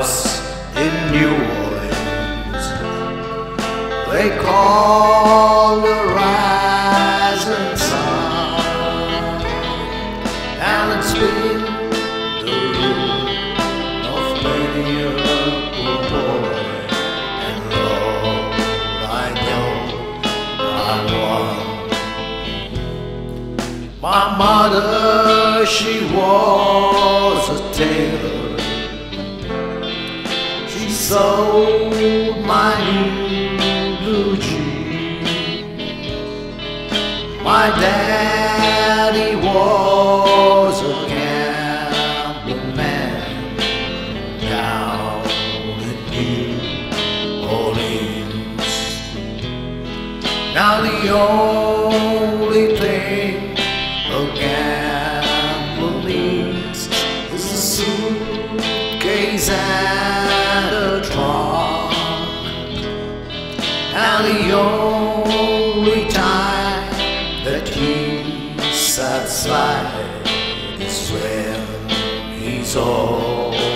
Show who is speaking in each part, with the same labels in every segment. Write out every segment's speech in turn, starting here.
Speaker 1: house in New Orleans. They call the rising sun, and it's been the rule of many a boy and Lord, I know I'm one. My mother, she was a tailor. Sold my new blue jeans. My daddy was a gambling man down in New Orleans. Now the only thing a gambler needs is a suitcase and The only time that he's satisfied is when he's all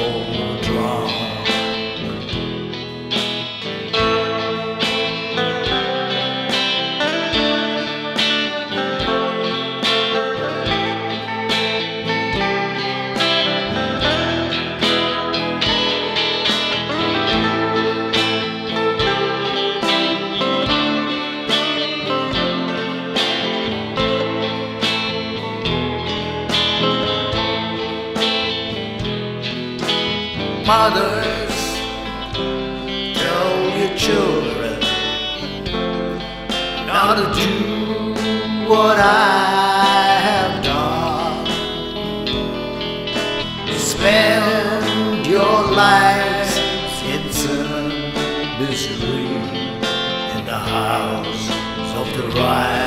Speaker 1: Tell your children not to do what I have done. Spend your lives in sin misery in the house of the rising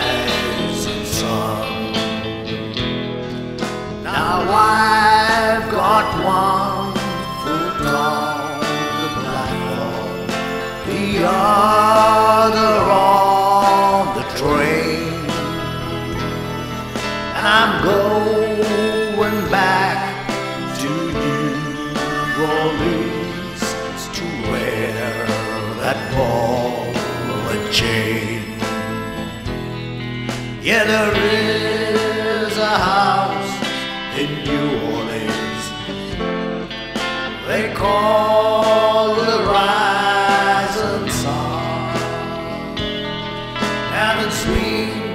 Speaker 1: I'm going back to New Orleans. To wear that ball and chain. Yeah, there is a house in New Orleans. They call the rising sun, and it's sweet